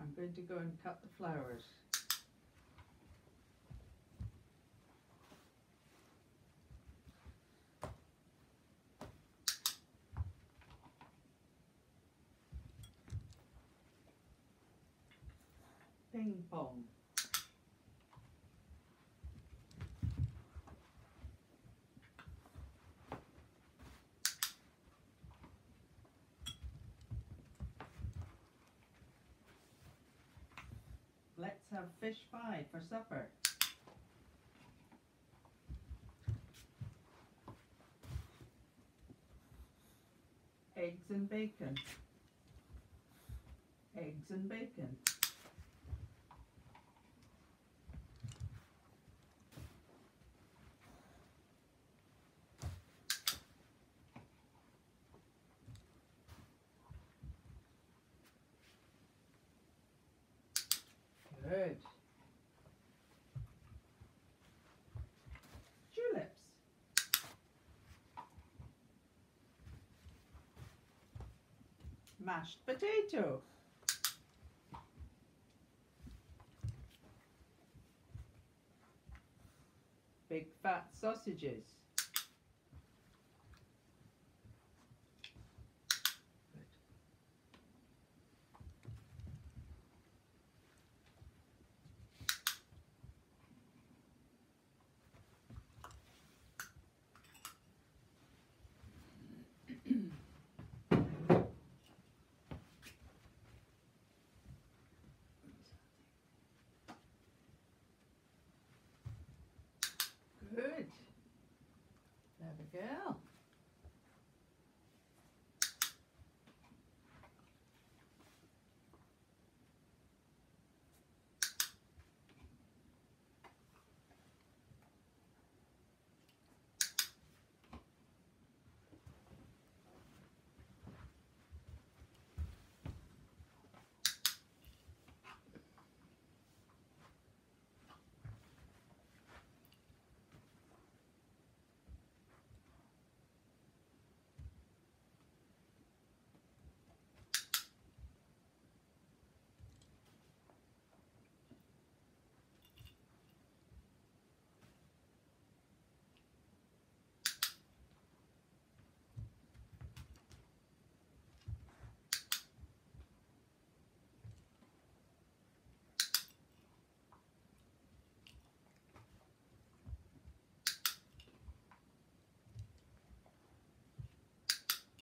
I'm going to go and cut the flowers. Ping pong. Let's have fish pie for supper. Eggs and bacon. Eggs and bacon. Mashed potato. Big fat sausages.